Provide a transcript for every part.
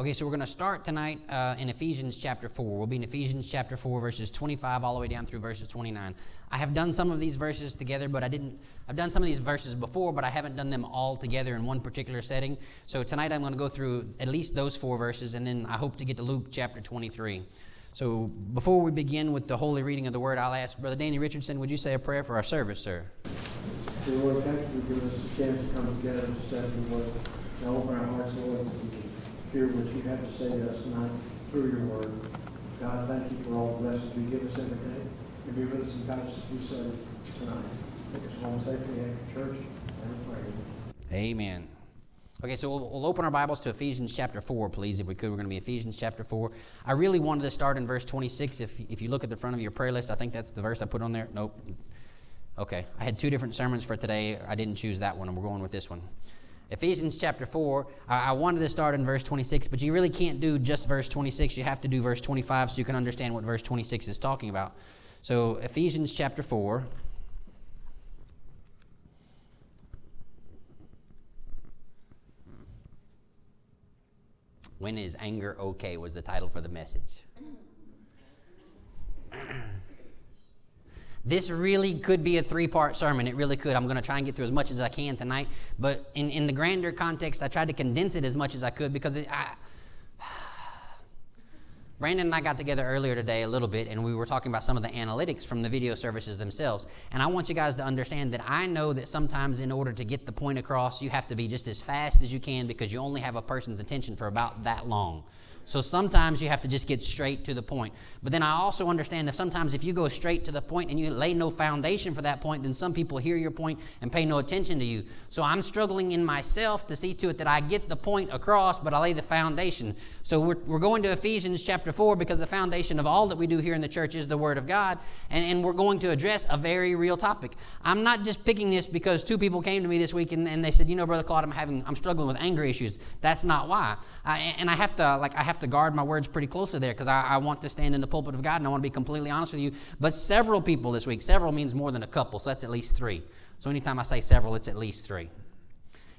Okay, so we're going to start tonight uh, in Ephesians chapter 4. We'll be in Ephesians chapter 4, verses 25 all the way down through verses 29. I have done some of these verses together, but I didn't. I've done some of these verses before, but I haven't done them all together in one particular setting. So tonight I'm going to go through at least those four verses, and then I hope to get to Luke chapter 23. So before we begin with the holy reading of the word, I'll ask Brother Danny Richardson, would you say a prayer for our service, sir? Dear Lord, thank you for giving us a chance to come together to study your word. Now open our hearts, Lord, hear what you have to say to us tonight through your word. God, thank you for all the blessings you give us every day. And be with us and guide us as we tonight. Take us home safely after church and pray. Amen. Okay, so we'll, we'll, open our Bibles to Ephesians chapter 4, please, if we could. We're going to be Ephesians chapter 4. I really wanted to start in verse 26. If, if you look at the front of your prayer list, I think that's the verse I put on there. Nope. Okay, I had two different sermons for today. I didn't choose that one, and we're going with this one. Ephesians chapter 4, I, wanted to start in verse 26, but you really can't do just verse 26. You have to do verse 25 so you can understand what verse 26 is talking about. So, Ephesians chapter 4. When is anger okay? was the title for the message. This really could be a three part sermon. It really could. I'm going to try and get through as much as I can tonight. But in, in the grander context, I tried to condense it as much as I could because it, I, Brandon and I got together earlier today a little bit, and we were talking about some of the analytics from the video services themselves. And I want you guys to understand that I know that sometimes, in order to get the point across, you have to be just as fast as you can because you only have a person's attention for about that long. So sometimes you have to just get straight to the point. But then I also understand that sometimes if you go straight to the point and you lay no foundation for that point, then some people hear your point and pay no attention to you. So I'm struggling in myself to see to it that I get the point across, but I lay the foundation. So we're, we're going to Ephesians chapter 4 because the foundation of all that we do here in the church is the Word of God. And, and we're going to address a very real topic. I'm not just picking this because two people came to me this week and, and they said, you know, Brother Claude, I'm having, I'm struggling with anger issues. That's not why. I, and I have to, like, I have have to guard my words pretty closely there because I, I, want to stand in the pulpit of God and I want to be completely honest with you. But several people this week, several means more than a couple, so that's at least three. So anytime I say several, it's at least three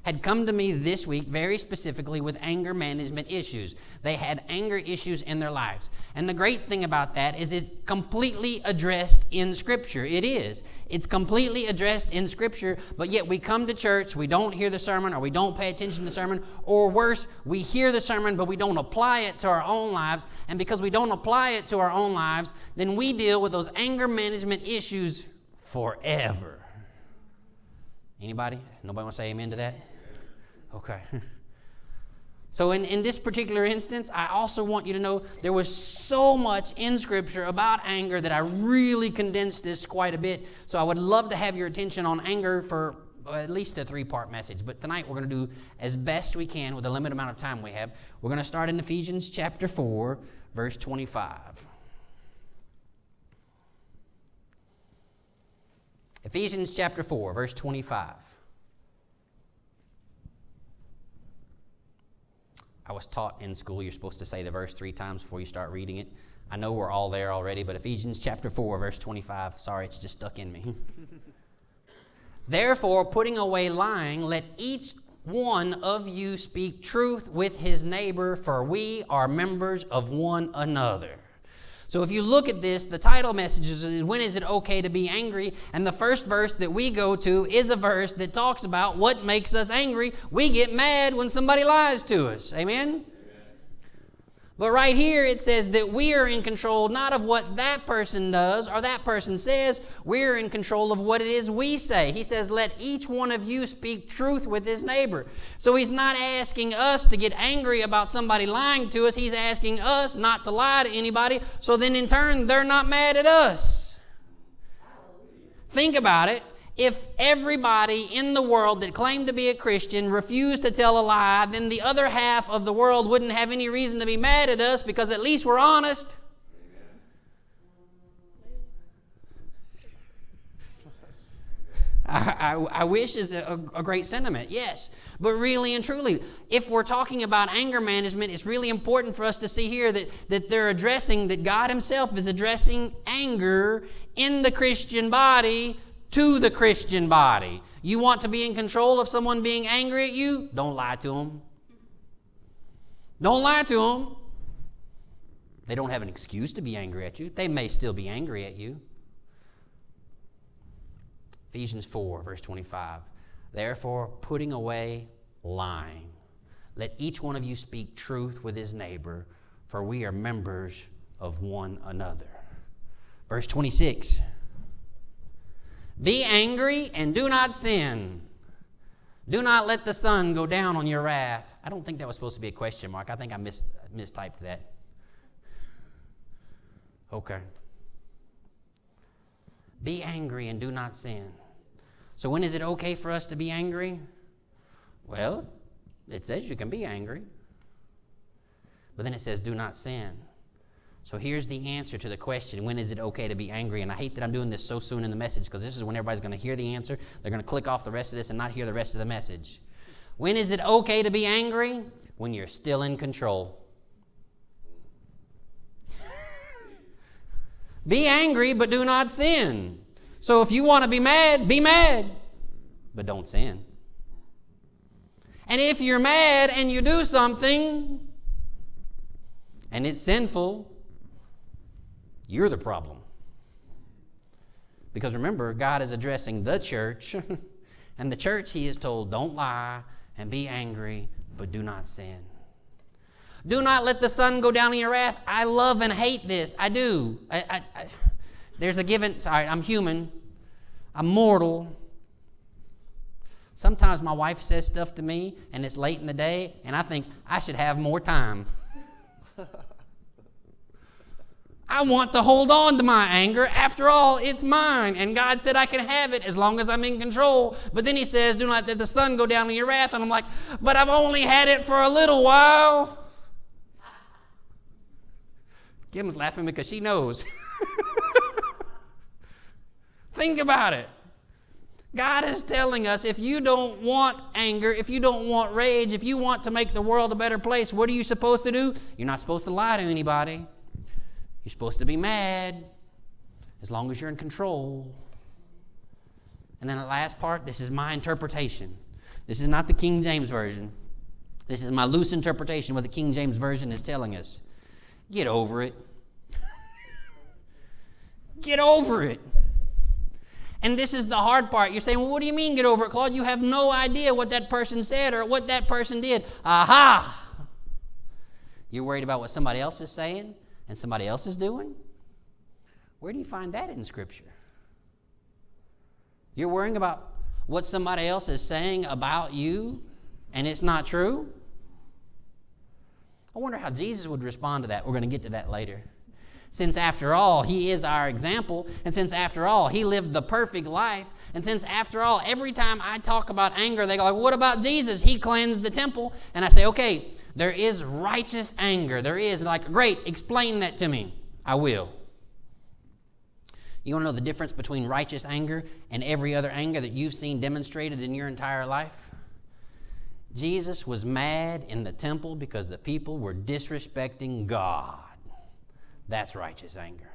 had come to me this week very specifically with anger management issues. They had anger issues in their lives. And the great thing about that is it's completely addressed in Scripture. It is. It's completely addressed in Scripture, but yet we come to church, we don't hear the sermon, or we don't pay attention to the sermon, or worse, we hear the sermon, but we don't apply it to our own lives. And because we don't apply it to our own lives, then we deal with those anger management issues forever. Anybody? Nobody want to say amen to that? Okay. So, in, in this particular instance, I also want you to know there was so much in Scripture about anger that I really condensed this quite a bit. So, I would love to have your attention on anger for at least a three part message. But tonight, we're going to do as best we can with the limited amount of time we have. We're going to start in Ephesians chapter 4, verse 25. Ephesians chapter 4, verse 25. I was taught in school you're supposed to say the verse three times before you start reading it. I know we're all there already, but Ephesians chapter 4, verse 25. Sorry, it's just stuck in me. Therefore, putting away lying, let each one of you speak truth with his neighbor, for we are members of one another. So if you look at this, the title message is when is it okay to be angry? And the first verse that we go to is a verse that talks about what makes us angry. We get mad when somebody lies to us. Amen? But right here it says that we are in control not of what that person does or that person says, we're in control of what it is we say. He says, Let each one of you speak truth with his neighbor. So he's not asking us to get angry about somebody lying to us, he's asking us not to lie to anybody, so then in turn they're not mad at us. Think about it if everybody in the world that claimed to be a Christian refused to tell a lie, then the other half of the world wouldn't have any reason to be mad at us because at least we're honest. I, I, I, wish is a, a, great sentiment, yes. But really and truly, if we're talking about anger management, it's really important for us to see here that, that they're addressing, that God Himself is addressing anger in the Christian body to the Christian body. You want to be in control of someone being angry at you? Don't lie to them. Don't lie to them. They don't have an excuse to be angry at you. They may still be angry at you. Ephesians 4, verse 25. Therefore, putting away lying, let each one of you speak truth with his neighbor, for we are members of one another. Verse 26. Be angry and do not sin. Do not let the sun go down on your wrath. I don't think that was supposed to be a question mark. I think I mis- mistyped that. Okay. Be angry and do not sin. So, when is it okay for us to be angry? Well, it says you can be angry. But then it says, do not sin. So here's the answer to the question when is it okay to be angry? And I hate that I'm doing this so soon in the message because this is when everybody's going to hear the answer. They're going to click off the rest of this and not hear the rest of the message. When is it okay to be angry? When you're still in control. be angry, but do not sin. So if you want to be mad, be mad, but don't sin. And if you're mad and you do something and it's sinful, you're the problem. Because remember, God is addressing the church, and the church, He is told, don't lie and be angry, but do not sin. Do not let the sun go down in your wrath. I love and hate this. I do. I, I, I, there's a given, sorry, I'm human, I'm mortal. Sometimes my wife says stuff to me, and it's late in the day, and I think I should have more time. I want to hold on to my anger. After all, it's mine. And God said I can have it as long as I'm in control. But then He says, Do not let the sun go down in your wrath. And I'm like, But I've only had it for a little while. Kim's laughing because she knows. Think about it. God is telling us if you don't want anger, if you don't want rage, if you want to make the world a better place, what are you supposed to do? You're not supposed to lie to anybody. You're supposed to be mad as long as you're in control. And then the last part, this is my interpretation. This is not the King James Version. This is my loose interpretation what the King James Version is telling us. Get over it. Get over it. And this is the hard part. You're saying, well, what do you mean get over it, Claude? You have no idea what that person said or what that person did. Aha! You're worried about what somebody else is saying and somebody else is doing? Where do you find that in Scripture? You're worrying about what somebody else is saying about you and it's not true? I wonder how Jesus would respond to that. We're going to get to that later since after all, he is our example, and since after all, he lived the perfect life, and since after all, every time I talk about anger, they go like, what about Jesus? He cleansed the temple. And I say, okay, there is righteous anger. There is. Like, great, explain that to me. I will. You want to know the difference between righteous anger and every other anger that you've seen demonstrated in your entire life? Jesus was mad in the temple because the people were disrespecting God. That's righteous anger.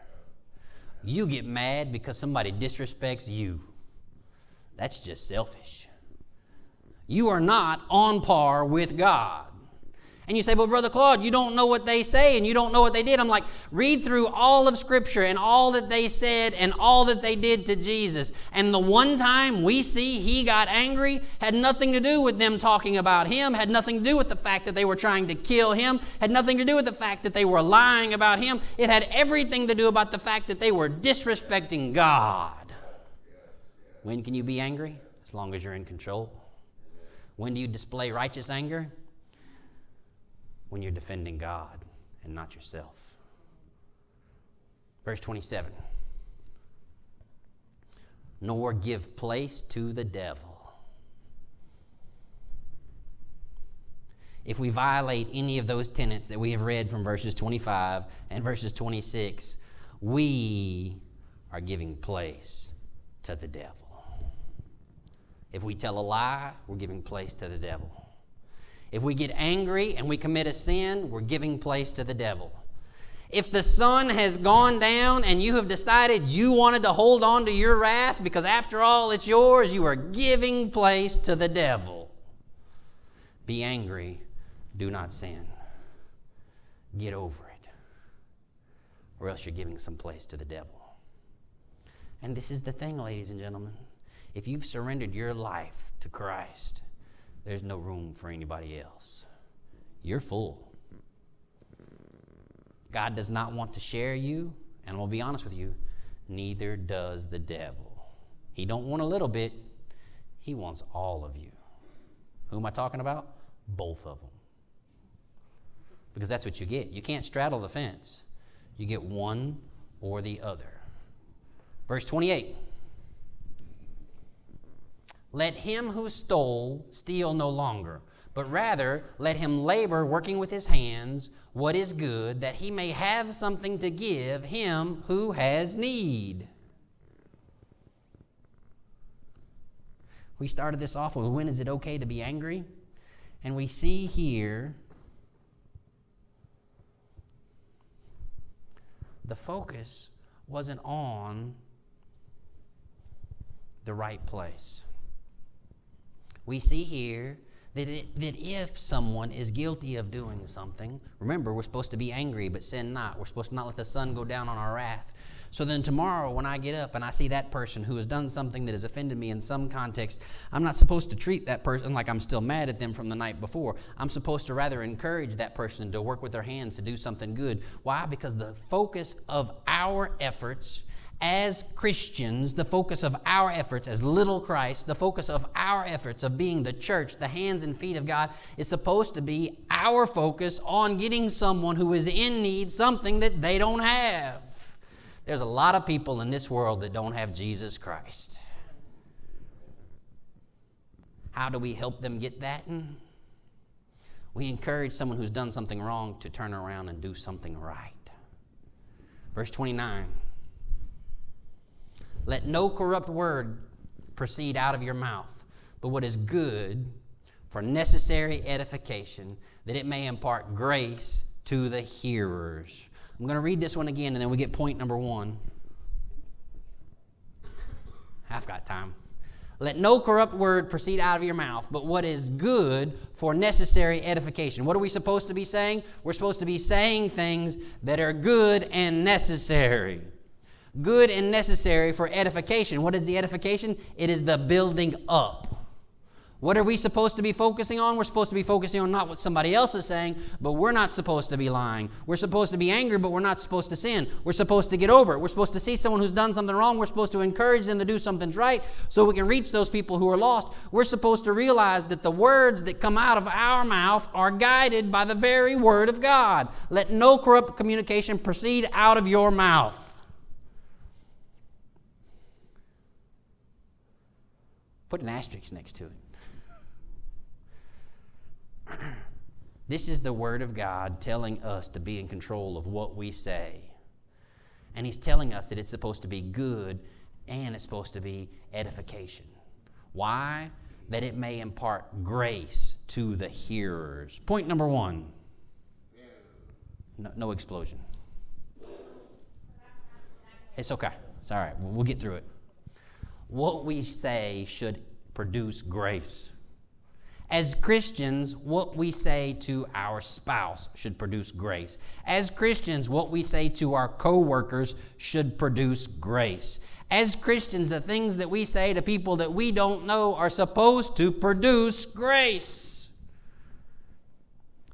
You get mad because somebody disrespects you. That's just selfish. You are not on par with God. And you say, Well, Brother Claude, you don't know what they say and you don't know what they did. I'm like, read through all of Scripture and all that they said and all that they did to Jesus. And the one time we see he got angry had nothing to do with them talking about him, had nothing to do with the fact that they were trying to kill him, had nothing to do with the fact that they were lying about him. It had everything to do about the fact that they were disrespecting God. When can you be angry? As long as you're in control. When do you display righteous anger? When you're defending God and not yourself. Verse 27 Nor give place to the devil. If we violate any of those tenets that we have read from verses 25 and verses 26, we are giving place to the devil. If we tell a lie, we're giving place to the devil. If we get angry and we commit a sin, we're giving place to the devil. If the sun has gone down and you have decided you wanted to hold on to your wrath because after all it's yours, you are giving place to the devil. Be angry, do not sin. get over it, or else you're giving some place to the devil. And this is the thing, ladies and gentlemen. If you've surrendered your life to Christ, there's no room for anybody else. You're full. God does not want to share you, and I'll be honest with you, neither does the devil. He don't want a little bit, he wants all of you. Who am I talking about? Both of them. Because that's what you get. You can't straddle the fence. You get one or the other. Verse 28. Let him who stole steal no longer, but rather let him labor, working with his hands, what is good, that he may have something to give him who has need. We started this off with when is it okay to be angry? And we see here the focus wasn't on the right place. We see here that, it, that if someone is guilty of doing something, remember, we're supposed to be angry, but sin not. We're supposed to not let the sun go down on our wrath. So then tomorrow, when I get up and I see that person who has done something that has offended me in some context, I'm not supposed to treat that person like I'm still mad at them from the night before. I'm supposed to rather encourage that person to work with their hands to do something good. Why? Because the focus of our efforts as Christians, the focus of our efforts as little Christ, the focus of our efforts of being the church, the hands and feet of God, is supposed to be our focus on getting someone who is in need something that they don't have. There's a lot of people in this world that don't have Jesus Christ. How do we help them get that? We encourage someone who's done something wrong to turn around and do something right. Verse 29 Let no corrupt word proceed out of your mouth, but what is good for necessary edification, that it may impart grace to the hearers. I'm going to read this one again and then we get point number one. I've got time. Let no corrupt word proceed out of your mouth, but what is good for necessary edification. What are we supposed to be saying? We're supposed to be saying things that are good and necessary. Good and necessary for edification. What is the edification? It is the building up. What are we supposed to be focusing on? We're supposed to be focusing on not what somebody else is saying, but we're not supposed to be lying. We're supposed to be angry, but we're not supposed to sin. We're supposed to get over it. We're supposed to see someone who's done something wrong. We're supposed to encourage them to do something right so we can reach those people who are lost. We're supposed to realize that the words that come out of our mouth are guided by the very word of God. Let no corrupt communication proceed out of your mouth. Put an asterisk next to it. this is the Word of God telling us to be in control of what we say. And He's telling us that it's supposed to be good and it's supposed to be edification. Why? That it may impart grace to the hearers. Point number one no, no explosion. It's okay. It's all right. We'll get through it. What we say should produce grace. As Christians, what we say to our spouse should produce grace. As Christians, what we say to our coworkers should produce grace. As Christians, the things that we say to people that we don't know are supposed to produce grace.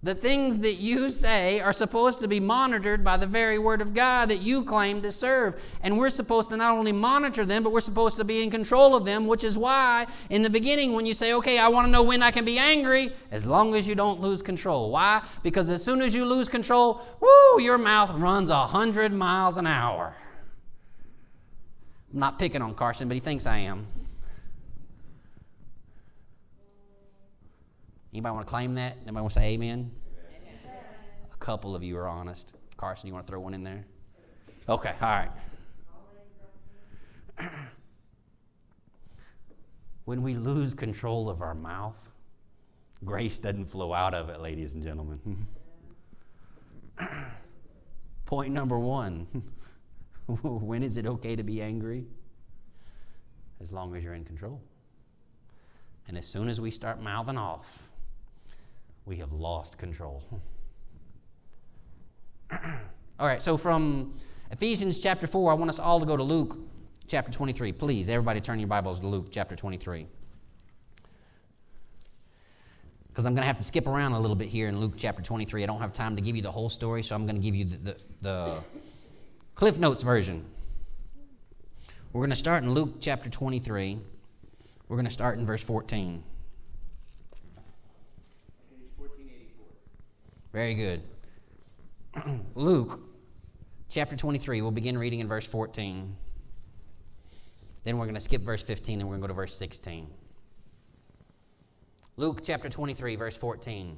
The things that you say are supposed to be monitored by the very Word of God that you claim to serve. And we're supposed to not only monitor them, but we're supposed to be in control of them, which is why, in the beginning, when you say, okay, I want to know when I can be angry, as long as you don't lose control. Why? Because as soon as you lose control, whoo, your mouth runs a 100 miles an hour. I'm not picking on Carson, but he thinks I am. Anybody want to claim that? Anybody want to say amen? amen? A couple of you are honest. Carson, you want to throw one in there? Okay, all right. when we lose control of our mouth, grace doesn't flow out of it, ladies and gentlemen. Point number one when is it okay to be angry? As long as you're in control. And as soon as we start mouthing off, we have lost control. all right, so from Ephesians chapter 4, I want us all to go to Luke chapter 23. Please, everybody turn your Bibles to Luke chapter 23. Because I'm going to have to skip around a little bit here in Luke chapter 23. I don't have time to give you the whole story, so I'm going to give you the, the, the Cliff Notes version. We're going to start in Luke chapter 23. We're going to start in verse 14. Very good. Luke chapter 23, we'll begin reading in verse 14. Then we're going to skip verse 15 and we're going to go to verse 16. Luke chapter 23, verse 14.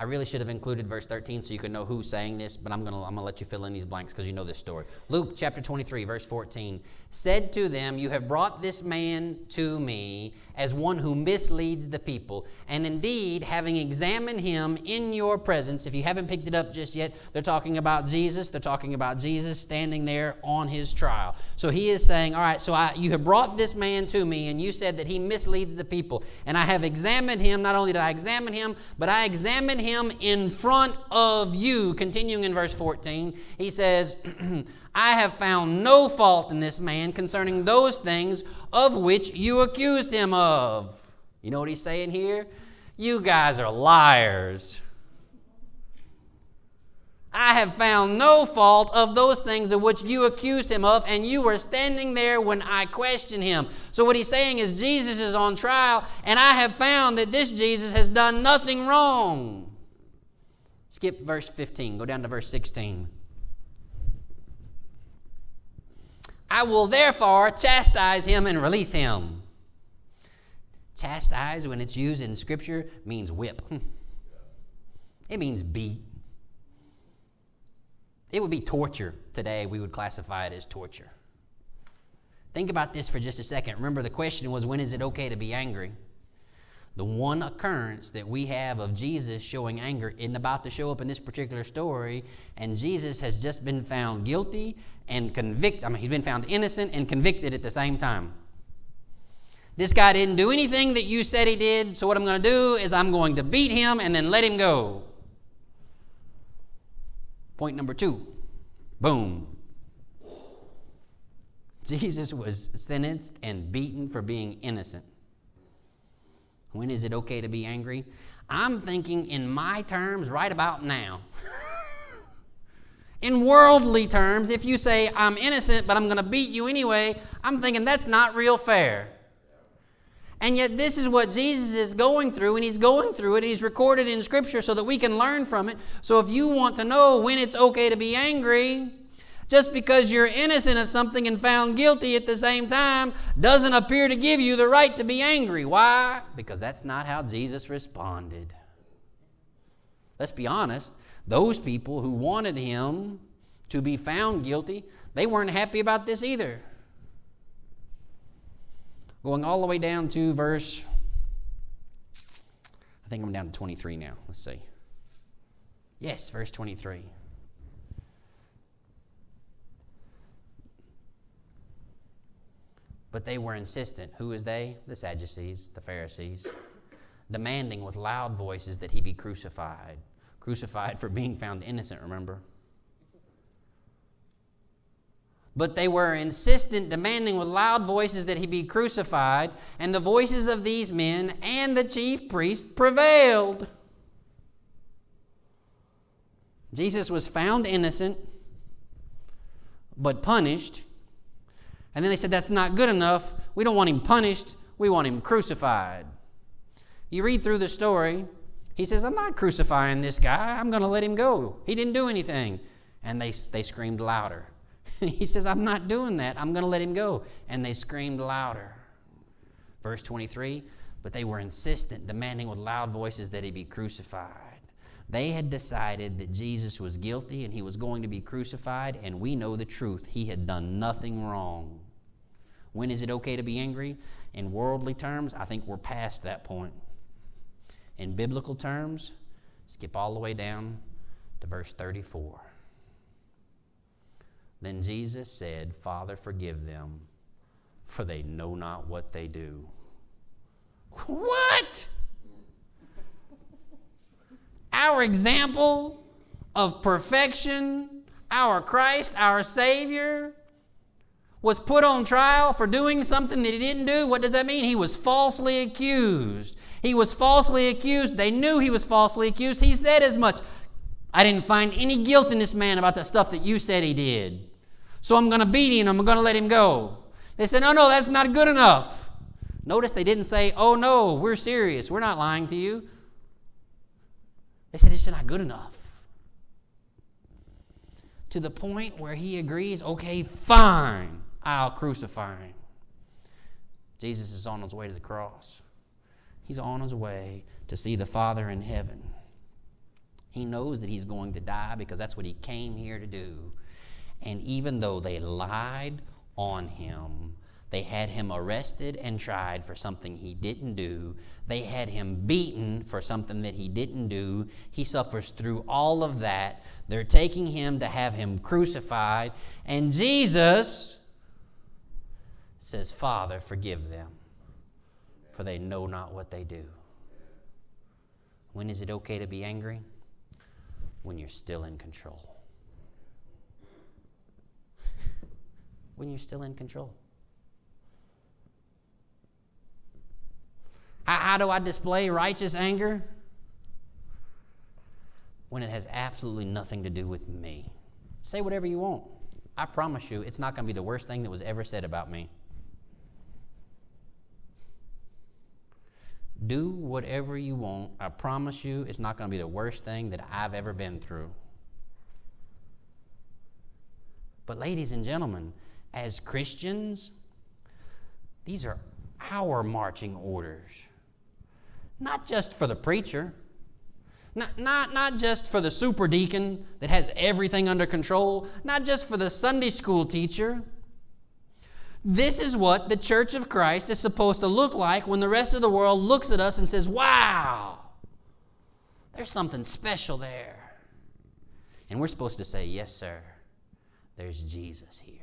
I really should have included verse 13 so you could know who's saying this, but I'm going to I'm going to let you fill in these blanks because you know this story. Luke chapter 23, verse 14 said to them, You have brought this man to me as one who misleads the people. And indeed, having examined him in your presence, if you haven't picked it up just yet, they're talking about Jesus. They're talking about Jesus standing there on his trial. So he is saying, All right, so I, you have brought this man to me, and you said that he misleads the people. And I have examined him. Not only did I examine him, but I examined him him in front of you. Continuing in verse 14, he says, I have found no fault in this man concerning those things of which you accused him of. You know what he's saying here? You guys are liars. I have found no fault of those things of which you accused him of, and you were standing there when I questioned him. So, what he's saying is, Jesus is on trial, and I have found that this Jesus has done nothing wrong. Skip verse 15, go down to verse 16. I will therefore chastise him and release him. Chastise, when it's used in Scripture, means whip. Hmm. It means beat. It would be torture today. We would classify it as torture. Think about this for just a second. Remember, the question was when is it okay to be angry? The one occurrence that we have of Jesus showing anger isn't about to show up in this particular story, and Jesus has just been found guilty and convicted. I mean, he's been found innocent and convicted at the same time. This guy didn't do anything that you said he did, so what I'm going to do is I'm going to beat him and then let him go. Point number two boom. Jesus was sentenced and beaten for being innocent. When is it okay to be angry? I'm thinking in my terms right about now. in worldly terms, if you say, I'm innocent, but I'm going to beat you anyway, I'm thinking that's not real fair. And yet, this is what Jesus is going through, and he's going through it. He's recorded in Scripture so that we can learn from it. So, if you want to know when it's okay to be angry, just because you're innocent of something and found guilty at the same time doesn't appear to give you the right to be angry. Why? Because that's not how Jesus responded. Let's be honest, those people who wanted him to be found guilty, they weren't happy about this either. Going all the way down to verse, I think I'm down to 23 now. Let's see. Yes, verse 23. But they were insistent. Who is they? The Sadducees, the Pharisees, demanding with loud voices that he be crucified. Crucified for being found innocent, remember? But they were insistent, demanding with loud voices that he be crucified, and the voices of these men and the chief priest prevailed. Jesus was found innocent, but punished and then they said, That's not good enough. We don't want him punished, we want him crucified. You read through the story, he says, I'm not crucifying this guy. I'm going to let him go. He didn't do anything. And they, they screamed louder. he says, I'm not doing that. I'm going to let him go. And they screamed louder. Verse 23 But they were insistent, demanding with loud voices that he be crucified. They had decided that Jesus was guilty and he was going to be crucified, and we know the truth. He had done nothing wrong. When is it okay to be angry? In worldly terms, I think we're past that point. In biblical terms, skip all the way down to verse 34. Then Jesus said, Father, forgive them, for they know not what they do. What? Our example of perfection, our Christ, our Savior, was put on trial for doing something that he didn't do, what does that mean? He was falsely accused. He was falsely accused. They knew he was falsely accused. He said as much. I didn't find any guilt in this man about the stuff that you said he did. So I'm going to beat him. I'm going to let him go. They said, No, no, that's not good enough. Notice they didn't say, Oh, no, we're serious. We're not lying to you. They said, It's not good enough. To the point where he agrees, Okay, fine. I'll crucify him. Jesus is on his way to the cross. He's on his way to see the Father in heaven. He knows that he's going to die because that's what he came here to do. And even though they lied on him, they had him arrested and tried for something he didn't do. They had him beaten for something that he didn't do. He suffers through all of that. They're taking him to have him crucified. And Jesus says, Father, forgive them, for they know not what they do. When is it okay to be angry? When you're still in control. When you're still in control. How, do I display righteous anger? When it has absolutely nothing to do with me. Say whatever you want. I promise you, it's not going to be the worst thing that was ever said about me. Do whatever you want. I promise you, it's not going to be the worst thing that I've ever been through. But, ladies and gentlemen, as Christians, these are our marching orders. Not just for the preacher, not, not, not just for the super deacon that has everything under control, not just for the Sunday school teacher this is what the church of Christ is supposed to look like when the rest of the world looks at us and says, Wow, there's something special there. And we're supposed to say, Yes, sir, there's Jesus here.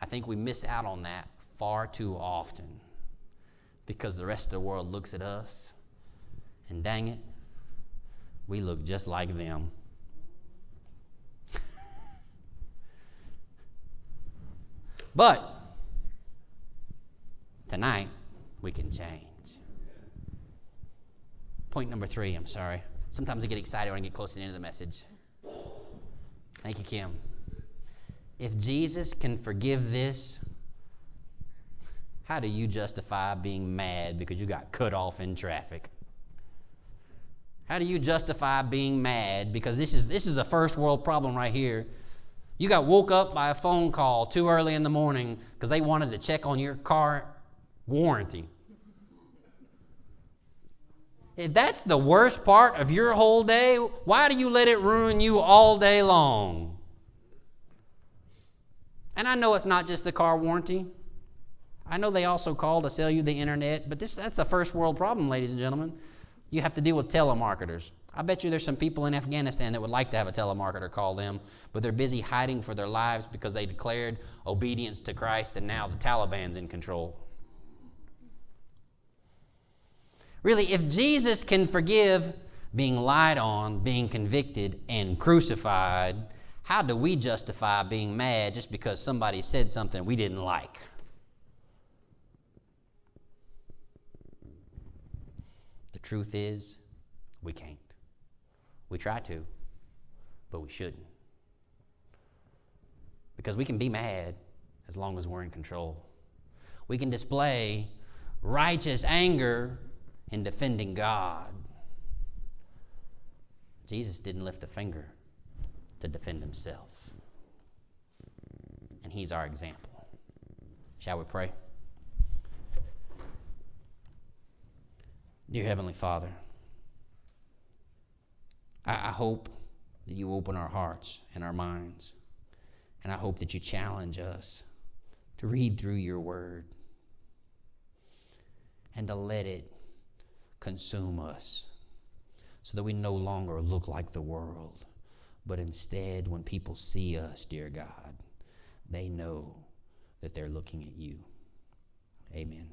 I think we miss out on that far too often because the rest of the world looks at us and dang it, we look just like them. But tonight, we can change. Point number three, I'm sorry. Sometimes I get excited when I get close to the end of the message. Thank you, Kim. If Jesus can forgive this, how do you justify being mad because you got cut off in traffic? How do you justify being mad because this is this is a first world problem right here you got woke up by a phone call too early in the morning because they wanted to check on your car warranty. If that's the worst part of your whole day, why do you let it ruin you all day long? And I know it's not just the car warranty. I know they also call to sell you the internet, but this, that's a first world problem, ladies and gentlemen. You have to deal with telemarketers. I bet you there's some people in Afghanistan that would like to have a telemarketer call them, but they're busy hiding for their lives because they declared obedience to Christ and now the Taliban's in control. Really, if Jesus can forgive being lied on, being convicted, and crucified, how do we justify being mad just because somebody said something we didn't like? Truth is, we can't. We try to, but we shouldn't. Because we can be mad as long as we're in control. We can display righteous anger in defending God. Jesus didn't lift a finger to defend himself. And he's our example. Shall we pray? Dear Heavenly Father, I, I hope that you open our hearts and our minds. And I hope that you challenge us to read through your word and to let it consume us so that we no longer look like the world, but instead, when people see us, dear God, they know that they're looking at you. Amen.